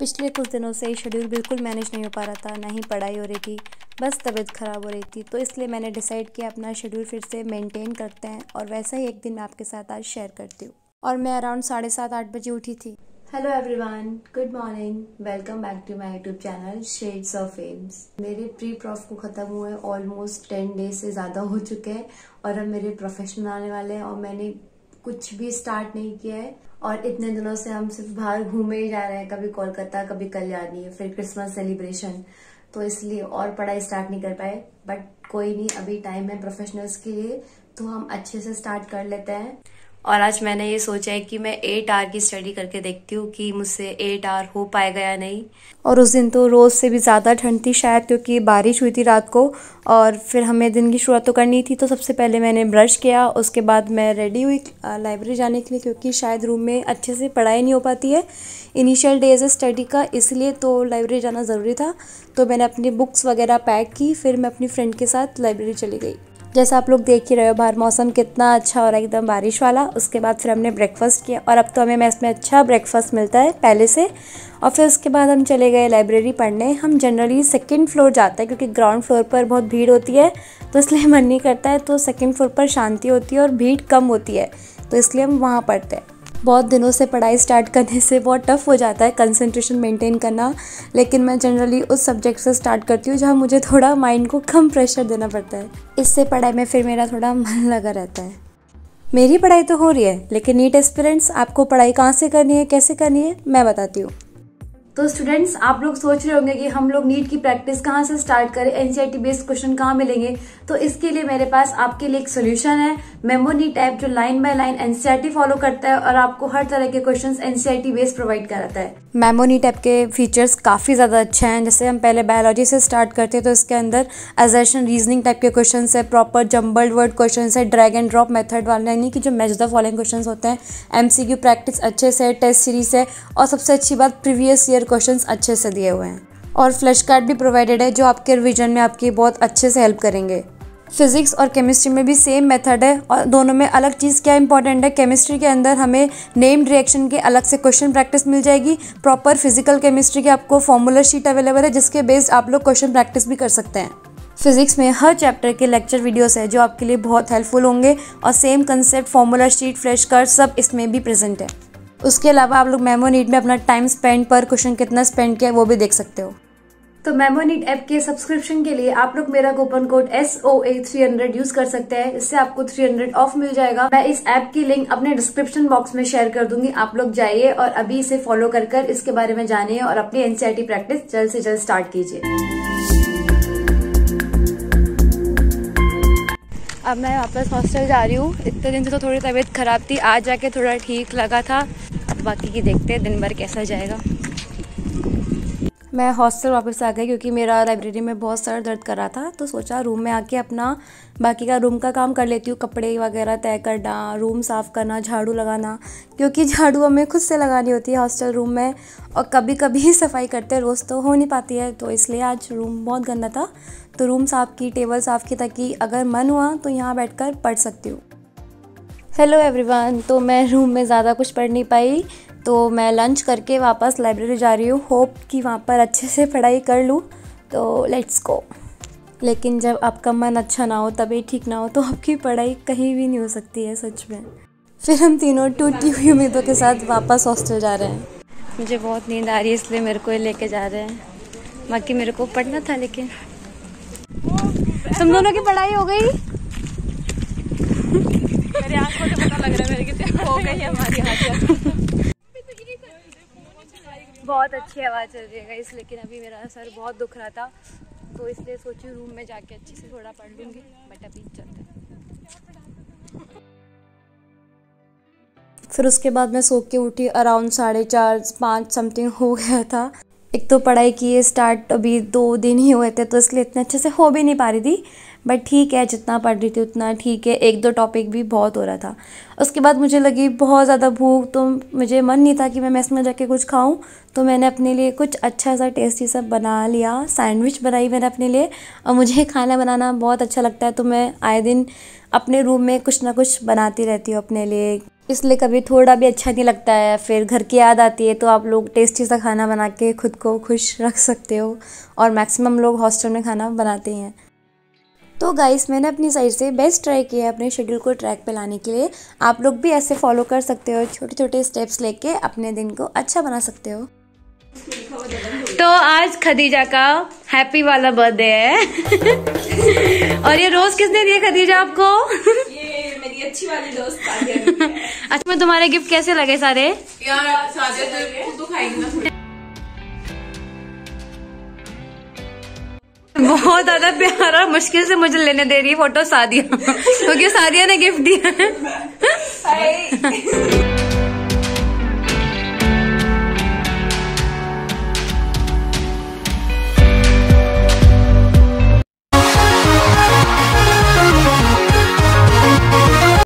पिछले कुछ दिनों से शेड्यूल बिल्कुल मैनेज नहीं हो पा रहा था, ना ही पढ़ाई हो रही थी, बस तबीयत ख़राब हो रही थी। तो इसलिए मैंने डिसाइड किया अपना शेड्यूल फिर से मेंटेन करते हैं और वैसा ही एक दिन मैं आपके साथ आज शेयर करती हूँ। और मैं अराउंड साढ़े सात, आठ बजे उठी थी। Hello everyone good morning welcome back to my YouTube channel shades of fames मेरे प्री प्रॉफ को ख़त्म हुए ऑलमोस्ट टेन डेज़ से ज़्यादा हो चुके हैं और अब मेरे प्रोफेशनल आने वाले हैं और मैंने कुछ भी स्टार्ट नहीं किया है। और इतने दिनों से हम सिर्फ़ बाहर घूमे ही जा रहे हैं। कभी कोलकाता, कभी कल्याणी, फिर क्रिसमस सेलिब्रेशन तो इसलिए और पढ़ाई स्टार्ट नहीं कर पाए। बट कोई नहीं, अभी टाइम है प्रोफेशनल्स के लिए। तो हम अच्छे से स्टार्ट कर लेते हैं। और आज मैंने ये सोचा है कि मैं एट आवर की स्टडी करके देखती हूँ कि मुझसे एट आवर हो पाएगा या नहीं। और उस दिन तो रोज़ से भी ज़्यादा ठंड थी शायद, क्योंकि बारिश हुई थी रात को और फिर हमें दिन की शुरुआत तो करनी थी। तो सबसे पहले मैंने ब्रश किया, उसके बाद मैं रेडी हुई लाइब्रेरी जाने के लिए, क्योंकि शायद रूम में अच्छे से पढ़ाई नहीं हो पाती है। इनिशियल डेज़ है स्टडी का इसलिए तो लाइब्रेरी जाना ज़रूरी था। तो मैंने अपनी बुक्स वगैरह पैक की, फिर मैं अपनी फ्रेंड के साथ लाइब्रेरी चली गई। जैसा आप लोग देख ही रहे हो, बाहर मौसम कितना अच्छा हो रहा है, एकदम बारिश वाला। उसके बाद फिर हमने ब्रेकफास्ट किया और अब तो हमें मैस में अच्छा ब्रेकफास्ट मिलता है, पहले से। और फिर उसके बाद हम चले गए लाइब्रेरी पढ़ने। हम जनरली सेकेंड फ्लोर जाते हैं, क्योंकि ग्राउंड फ्लोर पर बहुत भीड़ होती है तो इसलिए मन नहीं करता है तो सेकेंड फ्लोर पर शांति होती है और भीड़ कम होती है तो इसलिए हम वहाँ पढ़ते हैं। बहुत दिनों से पढ़ाई स्टार्ट करने से बहुत टफ़ हो जाता है कंसंट्रेशन मेंटेन करना। लेकिन मैं जनरली उस सब्जेक्ट से स्टार्ट करती हूँ जहाँ मुझे थोड़ा माइंड को कम प्रेशर देना पड़ता है। इससे पढ़ाई में फिर मेरा थोड़ा मन लगा रहता है। मेरी पढ़ाई तो हो रही है, लेकिन नीट एक्सपीरियंस आपको पढ़ाई कहाँ से करनी है, कैसे करनी है, मैं बताती हूँ। तो स्टूडेंट्स आप लोग सोच रहे होंगे कि हम लोग नीट की प्रैक्टिस कहाँ से स्टार्ट करें? एनसीईआरटी बेस्ड क्वेश्चन कहाँ मिलेंगे? तो इसके लिए मेरे पास आपके लिए एक सोल्यूशन है। मेमो नीट ऐप जो line by line NCERT follow करता है और आपको हर तरह के क्वेश्चन एनसीईआरटी बेस्ड प्रोवाइड कराता है। मेमोनी टैप के फीचर्स काफ़ी ज़्यादा अच्छे हैं। जैसे हम पहले बायोलॉजी से स्टार्ट करते हैं तो इसके अंदर एजर्शन रीजनिंग टाइप के क्वेश्चन है प्रॉपर जम्बल्ड वर्ड क्वेश्चन है ड्रैग एंड ड्रॉप मेथड वाले, यानी कि जो मैच द फॉलोइंग क्वेश्चन होते हैं। एम प्रैक्टिस अच्छे से टेस्ट सीरीज़ है और सबसे अच्छी बात प्रीवियस ईयर क्वेश्चन अच्छे से दिए हुए हैं। और फ्लैश कार्ड भी प्रोवाइडेड है, जो आपके रिविजन में आपकी बहुत अच्छे से हेल्प करेंगे। फिज़िक्स और केमिस्ट्री में भी सेम मेथड है और दोनों में अलग चीज़ क्या इंपॉर्टेंट है? केमिस्ट्री के अंदर हमें नेम्ड रिएक्शन के अलग से क्वेश्चन प्रैक्टिस मिल जाएगी। प्रॉपर फ़िज़िकल केमिस्ट्री के आपको फॉर्मूला शीट अवेलेबल है, जिसके बेस्ड आप लोग क्वेश्चन प्रैक्टिस भी कर सकते हैं। फिजिक्स में हर चैप्टर के लेक्चर वीडियोस है, जो आपके लिए बहुत हेल्पफुल होंगे और same concept formula sheet fresh कर सब इसमें भी प्रेजेंट है। उसके अलावा आप लोग मेमो नीट में अपना टाइम स्पेंड पर क्वेश्चन कितना स्पेंड किया वो भी देख सकते हो। तो मेमोनिट ऐप के सब्सक्रिप्शन के लिए आप लोग मेरा coupon code S O A three hundred use कर सकते हैं। इससे आपको थ्री हंड्रेड ऑफ़ मिल जाएगा। मैं इस ऐप की लिंक अपने डिस्क्रिप्शन बॉक्स में शेयर कर दूँगी। आप लोग जाइए और अभी इसे फॉलो कर कर इसके बारे में जानिए और अपनी एनसीआरटी प्रैक्टिस जल्द से जल्द स्टार्ट कीजिए। अब मैं वापस हॉस्टल जा रही हूँ। इतने दिन से तो थोड़ी तबीयत खराब थी, आज जाके थोड़ा ठीक लगा था। बाकी की देखते हैं, दिन भर कैसा जाएगा। मैं हॉस्टल वापस आ गई क्योंकि मेरा लाइब्रेरी में बहुत सर दर्द कर रहा था तो सोचा रूम में आके अपना बाकी का रूम का काम कर लेती हूँ, कपड़े वगैरह तय करना रूम साफ़ करना, झाड़ू लगाना, क्योंकि झाड़ू हमें खुद से लगानी होती है हॉस्टल रूम में और कभी कभी सफ़ाई करते रोज़ तो हो नहीं पाती है तो इसलिए आज रूम बहुत गंदा था तो रूम साफ़ की टेबल साफ़ की, ताकि अगर मन हुआ तो यहाँ बैठ पढ़ सकती हूँ। हेलो एवरीवन तो मैं रूम में ज़्यादा कुछ पढ़ नहीं पाई तो मैं लंच करके वापस लाइब्रेरी जा रही हूँ। होप कि वहाँ पर अच्छे से पढ़ाई कर लूँ। तो लेट्स गो लेकिन जब आपका मन अच्छा ना हो तभी ठीक ना हो तो आपकी पढ़ाई कहीं भी नहीं हो सकती है, सच में। फिर हम तीनों टूटी हुई उम्मीदों के साथ वापस हॉस्टल जा रहे हैं। मुझे बहुत नींद आ रही है, इसलिए मेरे को लेके जा रहे हैं। बाकी मेरे को पढ़ना था, लेकिन। तुम दोनों की पढ़ाई हो गई? मेरी आँखों से पता लग रहा है मेरी कितनी हो गई हमारी बहुत अच्छी आवाज़ चल रही है इस लेकिन अभी मेरा सर बहुत दुख रहा था तो इसलिए सोची रूम में जाके अच्छे से थोड़ा पढ़ लूँगी बट अभी चलते फिर उसके बाद मैं सो के उठी अराउंड साढ़े चार पाँच समथिंग हो गया था। एक तो पढ़ाई की स्टार्ट अभी दो दिन ही हुए थे तो इसलिए इतने अच्छे से हो भी नहीं पा रही थी। बट ठीक है, जितना पढ़ रही थी उतना ठीक है। एक दो टॉपिक भी बहुत हो रहा था। उसके बाद मुझे लगी बहुत ज़्यादा भूख तो मुझे मन नहीं था कि मैं मेस में जाके कुछ खाऊं। तो मैंने अपने लिए कुछ अच्छा सा टेस्टी सा बना लिया। सैंडविच बनाई मैंने अपने लिए। और मुझे खाना बनाना बहुत अच्छा लगता है तो मैं आए दिन अपने रूम में कुछ ना कुछ बनाती रहती हूँ अपने लिए। इसलिए कभी थोड़ा भी अच्छा नहीं लगता है। फिर घर की याद आती है तो आप लोग टेस्टी सा खाना बना के खुद को खुश रख सकते हो। और मैक्सिमम लोग हॉस्टल में खाना बनाते हैं। तो गाइस मैंने अपनी साइड से बेस्ट ट्राई किया है अपने शेड्यूल को ट्रैक पे लाने के लिए। आप लोग भी ऐसे फॉलो कर सकते हो छोटे छोटे स्टेप्स लेके अपने दिन को अच्छा बना सकते हो। तो आज खदीजा का हैप्पी वाला बर्थडे है। और ये रोज किसने दिए खदीजा आपको? ये मेरी अच्छी वाली दोस्त अच्छा मैं तुम्हारे गिफ्ट कैसे लगे सारे? यार तो खुद खाएँगे बहुत ज़्यादा प्यार और मुश्किल से मुझे लेने दे रही है फ़ोटो सादिया। क्योंकि सादिया ने गिफ्ट दिया है।